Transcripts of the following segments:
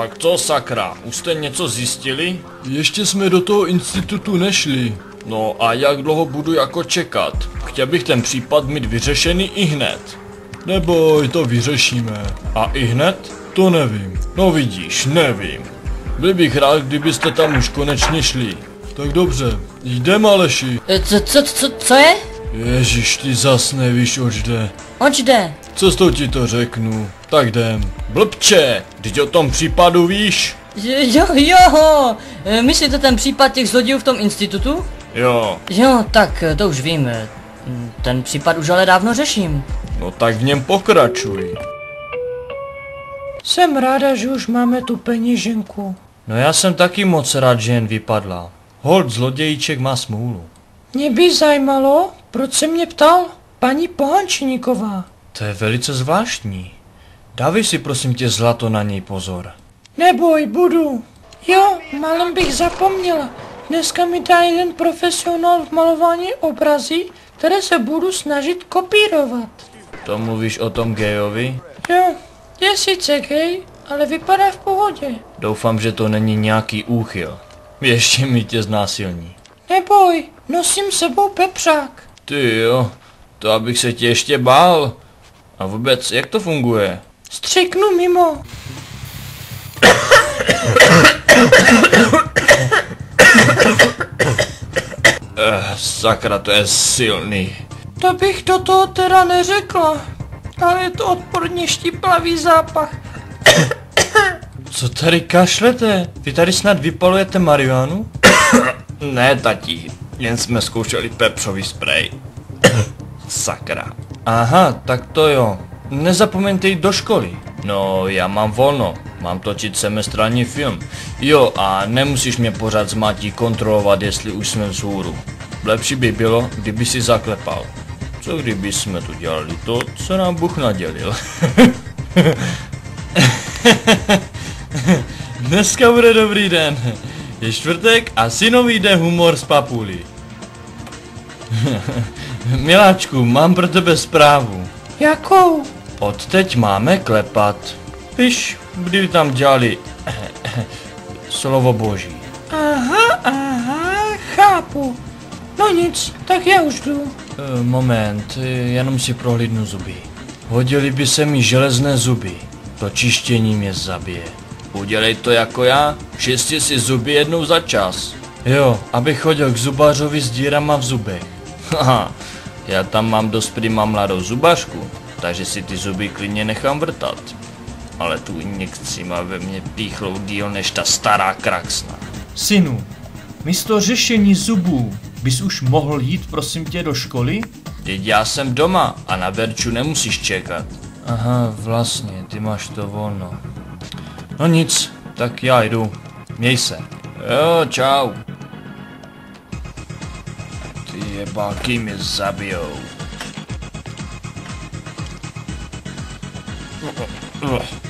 Tak co sakra, už jste něco zjistili? Ještě jsme do toho institutu nešli. No a jak dlouho budu jako čekat? Chtěl bych ten případ mít vyřešený i hned. Neboj, to vyřešíme. A i hned? To nevím. No vidíš, nevím. Byl bych rád, kdybyste tam už konečně šli. Tak dobře, jdem Aleši. E, Co, co, co, co je? Ježíš, ty zas nevíš, oč jde. Oč jde? Cestou ti to řeknu. Tak jdem. Blbče, teď o tom případu víš? Jo, jo, E, myslíte ten případ těch zlodějů v tom institutu? Jo, Jo, tak e, to už vím. e, Ten případ už ale dávno řeším. no tak v něm pokračuj. Jsem ráda, že už máme tu peněženku. No já jsem taky moc rád, že jen vypadla. Hold zlodějíček má smůlu. Mě by zajímalo, proč se mě ptal paní Pohančníková. To je velice zvláštní. Dávej si prosím tě zlato na něj pozor. Neboj, budu. Jo, malem bych zapomněla. Dneska mi dá jeden profesionál v malování obrazí, které se budu snažit kopírovat. To mluvíš o tom gejovi? Jo, je sice gay, ale vypadá v pohodě. Doufám, že to není nějaký úchyl. Ještě mi tě znásilní. Neboj, nosím sebou pepřák. Ty jo, to abych se tě ještě bál. A vůbec, jak to funguje? Střiknu mimo. Eh, sakra, to je silný. To bych do toho teda neřekla. Ale je to odporně štiplavý zápach. Co tady kašlete? Vy tady snad vypalujete marihuanu? ne, tati, jen jsme zkoušeli pepřový sprej. Sakra. Aha, tak to jo. Nezapomeňte jít do školy. No, já mám volno. Mám točit semestrální film. Jo, a nemusíš mě pořád s matí kontrolovat, jestli už jsme vzhůru. Lepší by bylo, kdyby si zaklepal. Co kdyby jsme tu dělali to, co nám Bůh nadělil? Dneska bude dobrý den. Je čtvrtek a synový jde humor z papuli. Miláčku, mám pro tebe zprávu. Jakou? Odteď máme klepat. Víš, kdy tam dělali slovo boží. Aha, aha, chápu. No nic, tak já už jdu. E, moment, jenom si prohlídnu zuby. Hodili by se mi železné zuby. To čištění mě zabije. Udělej to jako já, čisti si zuby jednou za čas. Jo, abych chodil k zubařovi s dírama v zubech. Haha, já tam mám dost prima mladou zubařku, takže si ty zuby klidně nechám vrtat. Ale tu injekci má ve mně píchlou díl než ta stará kraksna. Synu, místo řešení zubů bys už mohl jít prosím tě do školy? Teď já jsem doma a na Verču nemusíš čekat. Aha, vlastně, ty máš to volno. No nic, tak já jdu. Měj se. Jo, čau. Ty jebáky mě zabijou.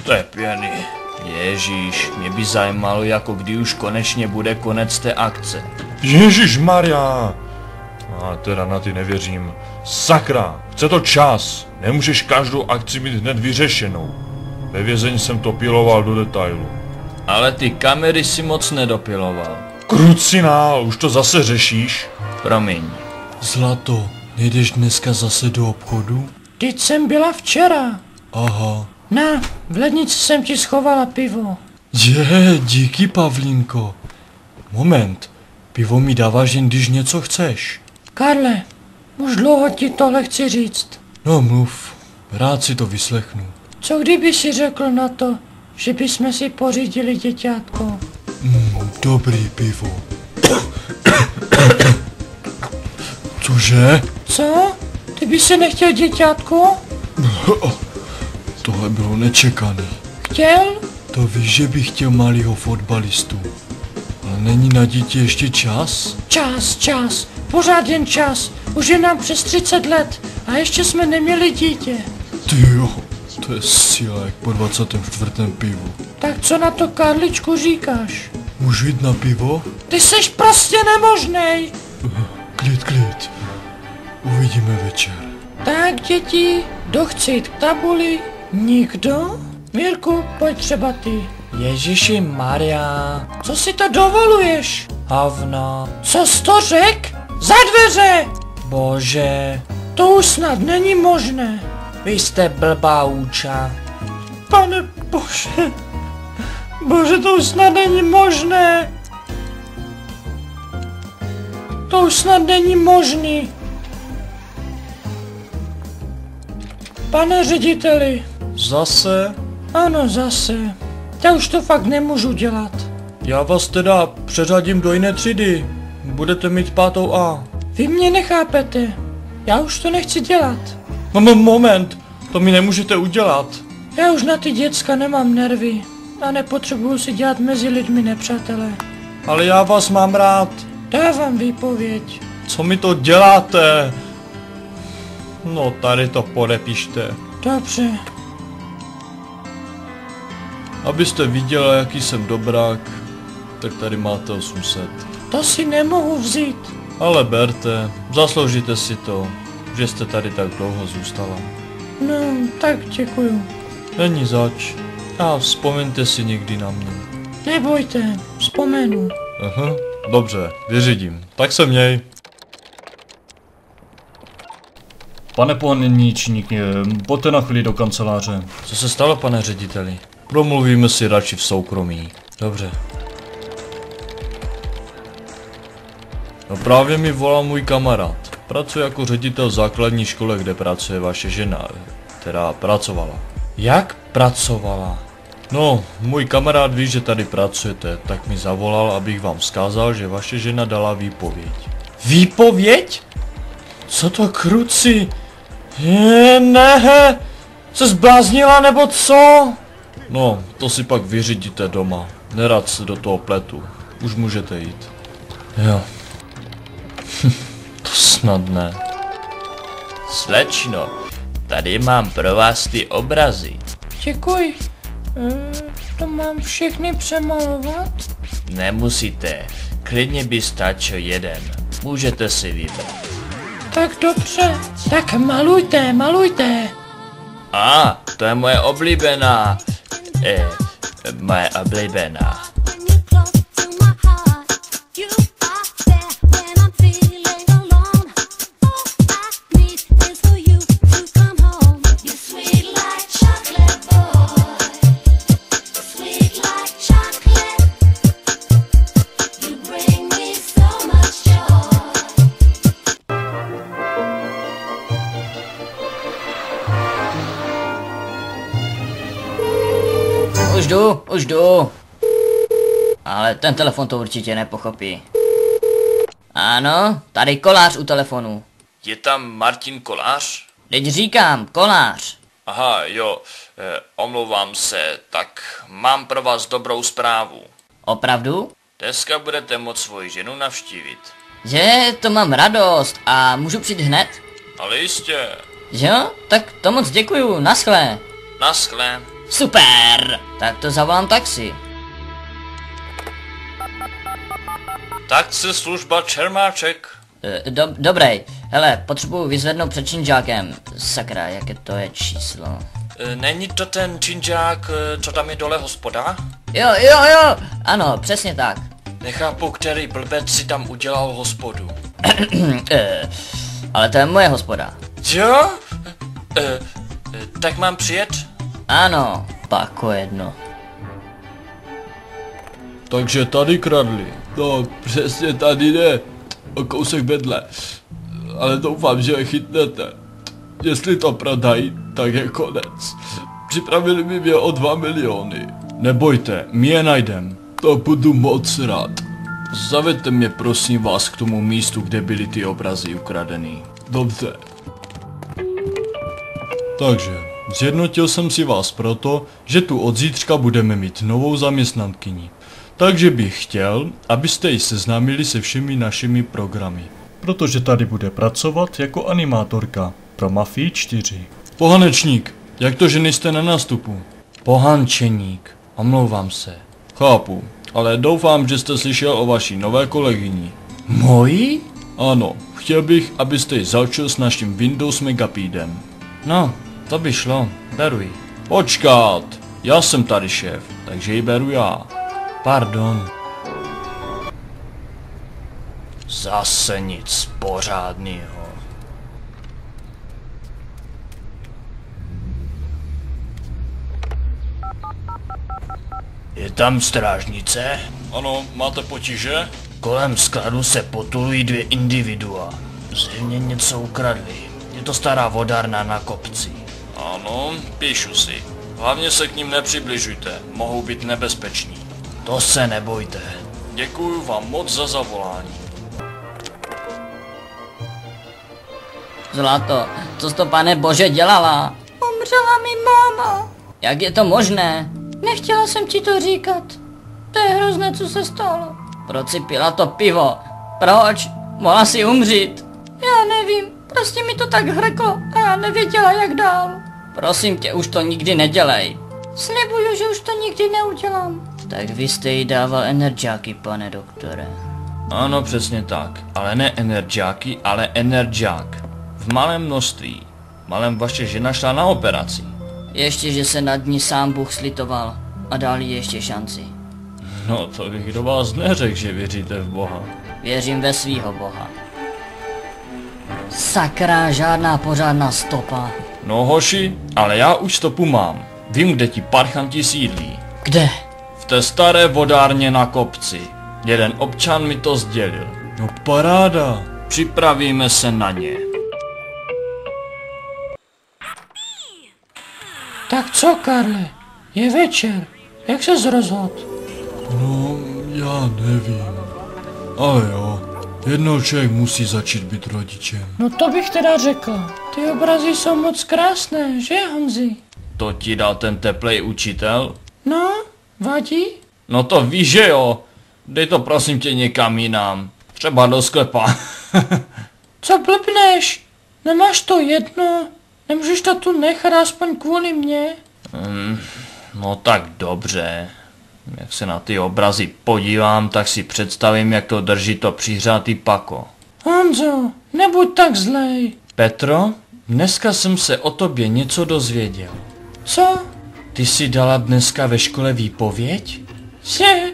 To je pěný. Ježíš, mě by zajímalo, jako kdy už konečně bude konec té akce. Ježíš Maria! A teda na ty nevěřím. Sakra, chce to čas. Nemůžeš každou akci mít hned vyřešenou. Ve vězení jsem to piloval do detailu. Ale ty kamery si moc nedopiloval. Krucinál, už to zase řešíš? Promiň. Zlato, nejdeš dneska zase do obchodu? Teď jsem byla včera. Aha. Na, v lednici jsem ti schovala pivo. Je, díky Pavlínko. Moment, pivo mi dáváš jen když něco chceš. Karle, už dlouho ti tohle chci říct. No mluv, rád si to vyslechnu. Co kdyby si řekl na to, že bychom si pořídili děťátko? Mm, dobrý pivo. Cože? Co? Ty by si nechtěl děťátko? Tohle bylo nečekaný. Chtěl? To víš, že bych chtěl malýho fotbalistu. Ale není na dítě ještě čas? Čas, čas, pořád jen čas. Už je nám přes 30 let a ještě jsme neměli dítě. Ty jo, to je síla jak po 24. pivu. Tak co na to, Karličku, říkáš? Můžu jít na pivo? Ty seš prostě nemožnej. Klid, klid. Uvidíme večer. Tak, děti, kdo chce jít k tabuli? Nikdo? Mirku, pojď třeba ty. Ježiši Maria, Co si to dovoluješ? havna, Co jsi to řek? Za dveře! bože, To už snad není možné. vy jste blbá úča. Pane bože. Bože, to už snad není možné. To už snad není možný. Pane řediteli, Zase? ano zase. Já už to fakt nemůžu dělat. Já vás teda přeřadím do jiné třídy. Budete mít pátou A. Vy mě nechápete. Já už to nechci dělat. Mo- moment, to mi nemůžete udělat. Já už na ty děcka nemám nervy. A nepotřebuju si dělat mezi lidmi nepřátelé. Ale já vás mám rád. Dávám výpověď. Co mi to děláte? No tady to podepište. Dobře. Abyste viděla, jaký jsem dobrák, tak tady máte 800. To si nemohu vzít. Ale berte, zasloužíte si to, že jste tady tak dlouho zůstala. No, tak děkuju. Není zač. A vzpomeňte si někdy na mě. Nebojte, vzpomenu. Aha, dobře, vyřídím. Tak se měj. Pane pohraničník, eh, pojďte na chvíli do kanceláře. Co se stalo, pane řediteli? Promluvíme si radši v soukromí. Dobře. No právě mi volal můj kamarád. Pracuje jako ředitel základní školy, kde pracuje vaše žena, která pracovala. Jak pracovala? No, můj kamarád ví, že tady pracujete, tak mi zavolal, abych vám vzkázal, že vaše žena dala výpověď. Výpověď? Co to kruci? Je, ne, se zbláznila nebo co? No, to si pak vyřídíte doma. Nerad se do toho pletu. Už můžete jít. Jo. to snad ne. Slečno, tady mám pro vás ty obrazy. Děkuji. E, to mám všechny přemalovat? Nemusíte, klidně by stačil jeden. Můžete si vybrat. Tak dobře. Tak malujte, malujte. A, to je moje oblíbená. Eh, moje oblíbená. You're Už jdu, už jdu. Ale ten telefon to určitě nepochopí. Ano, tady kolář u telefonu. Je tam Martin Kolář? Teď říkám, kolář. Aha, jo, eh, omlouvám se, tak mám pro vás dobrou zprávu. Opravdu? Dneska budete moct svoji ženu navštívit. Že, to mám radost a můžu přijít hned? Ale jistě, jo? Tak to moc děkuju, naschle. naschle. Super! Tak to zavolám taxi. Se služba Čermáček. E, Do, dobrý. Hele, potřebuju vyzvednout před činžákem. Sakra, jaké to je číslo. Eh, Není to ten činžák, eh, co tam je dole hospoda? Jo, jo, jo! Ano, přesně tak. Nechápu, který blbec si tam udělal hospodu. Ale to je moje hospoda. Jo? Eh, eh, tak mám přijet? Ano, pako jedno. Takže tady kradli. No, přesně tady ne. O kousek vedle. Ale doufám, že je chytnete. Jestli to prodají, tak je konec. Připravili mi mě o 2 miliony. Nebojte, my je najdem. To budu moc rád. Zaveďte mě prosím vás k tomu místu, kde byly ty obrazy ukradený. Dobře. Takže, zjednotil jsem si vás proto, že tu od zítřka budeme mít novou zaměstnankyni. Takže bych chtěl, abyste ji seznámili se všemi našimi programy. Protože tady bude pracovat jako animátorka pro Mafii 4. Pohanečník, jak to, že nejste na nástupu? Pohančeník. Omlouvám se. Chápu, ale doufám, že jste slyšel o vaší nové kolegyni. Mojí? Ano, chtěl bych, abyste ji začal s naším Windows Megapídem. No, to by šlo. Daruj. Počkat, Já jsem tady šéf, takže ji beru já. Pardon. Zase nic pořádného. Je tam strážnice? Ano, máte potíže? Kolem skladu se potulují dvě individua. Zřejmě něco ukradli. Je to stará vodárna na kopci. Ano, píšu si. Hlavně se k ním nepřibližujte, mohou být nebezpeční. To se nebojte. Děkuji vám moc za zavolání. Zlato, co jsi to pane bože dělala? Umřela mi máma. Jak je to možné? Nechtěla jsem ti to říkat. To je hrozné, co se stalo. Proč si pila to pivo? Proč? Mohla si umřít. Já nevím, prostě mi to tak hrklo a já nevěděla, jak dál. Prosím tě, už to nikdy nedělej. Slibuju, že už to nikdy neudělám. Tak vy jste jí dával energiáky, pane doktore. Ano, přesně tak. Ale ne energiáky, ale energiák. V malém množství. Malém vaše žena šla na operaci. Ještě, že se nad ní sám Bůh slitoval a dal jí ještě šanci. No to bych do vás neřekl, že věříte v Boha. Věřím ve svýho boha. Sakra, žádná pořádná stopa. No hoši, ale já už stopu mám. Vím, kde ti parchanti sídlí. Kde? V té staré vodárně na kopci. Jeden občan mi to sdělil. No paráda. Připravíme se na ně. Tak co, Karle? Je večer. Jak se rozhodl? No, já nevím. Ale jo, jednou člověk musí začít být rodičem. No to bych teda řekl. Ty obrazy jsou moc krásné, že Honzi? To ti dal ten teplej učitel? No, vadí? No to víš, že jo. Dej to prosím tě někam jinam. Třeba do sklepa. Co blbneš? Nemáš to jedno? Nemůžeš to tu nechat aspoň kvůli mně? no tak dobře. Jak se na ty obrazy podívám, tak si představím, jak to drží to přihřátý pako. Honzo, nebuď tak zlej. Petro, dneska jsem se o tobě něco dozvěděl. Co? Ty jsi dala dneska ve škole výpověď? Že?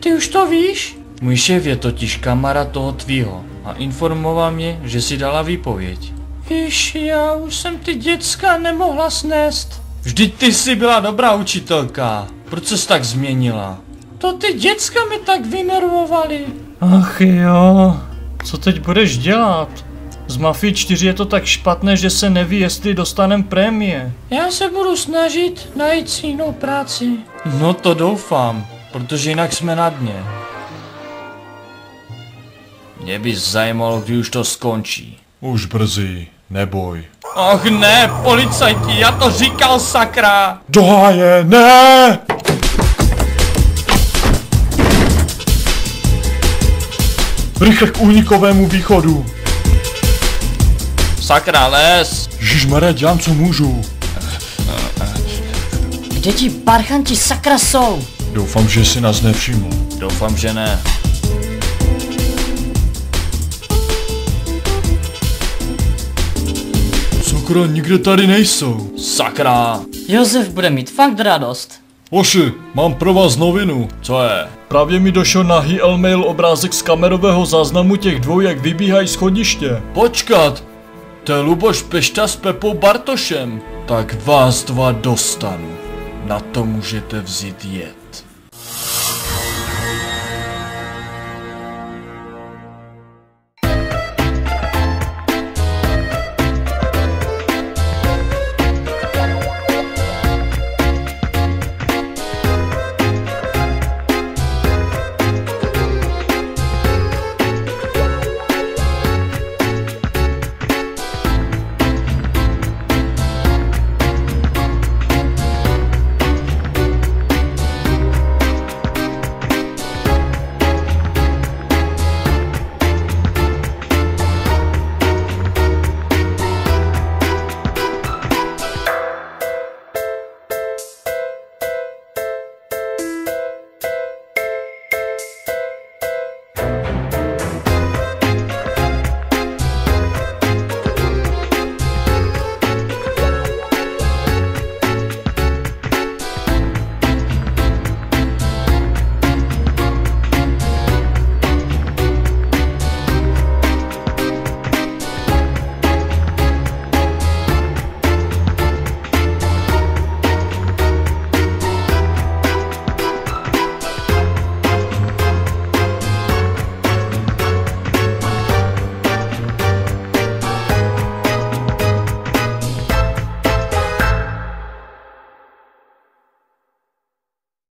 Ty už to víš? Můj šéf je totiž kamarád toho tvýho a informoval mě, že si dala výpověď. Víš, já už jsem ty děcka nemohla snést. Vždyť ty jsi byla dobrá učitelka. Proč ses tak změnila? To ty děcka mi tak vynervovali. Ach jo, co teď budeš dělat? Z Mafii 4 je to tak špatné, že se neví, jestli dostanem prémie. Já se budu snažit najít si jinou práci. No to doufám, protože jinak jsme na dně. Mě by zajímalo, kdy už to skončí. Už brzy, neboj. Ach ne, policajti, já to říkal sakra! Do háje, ne! Rychle k únikovému východu. Sakra, les! Ježišmarja, dělám, co můžu. Kde ti parchanti sakra jsou? Doufám, že si nás nevšiml. Doufám, že ne. Sakra, nikde tady nejsou. Sakra! Josef bude mít fakt radost. Oši, mám pro vás novinu. Co je? Právě mi došel nahý mail obrázek z kamerového záznamu těch dvou, jak vybíhají z chodiště. Počkat! To je Luboš Pešta s Pepou Bartošem. Tak vás dva dostanu. Na to můžete vzít jed.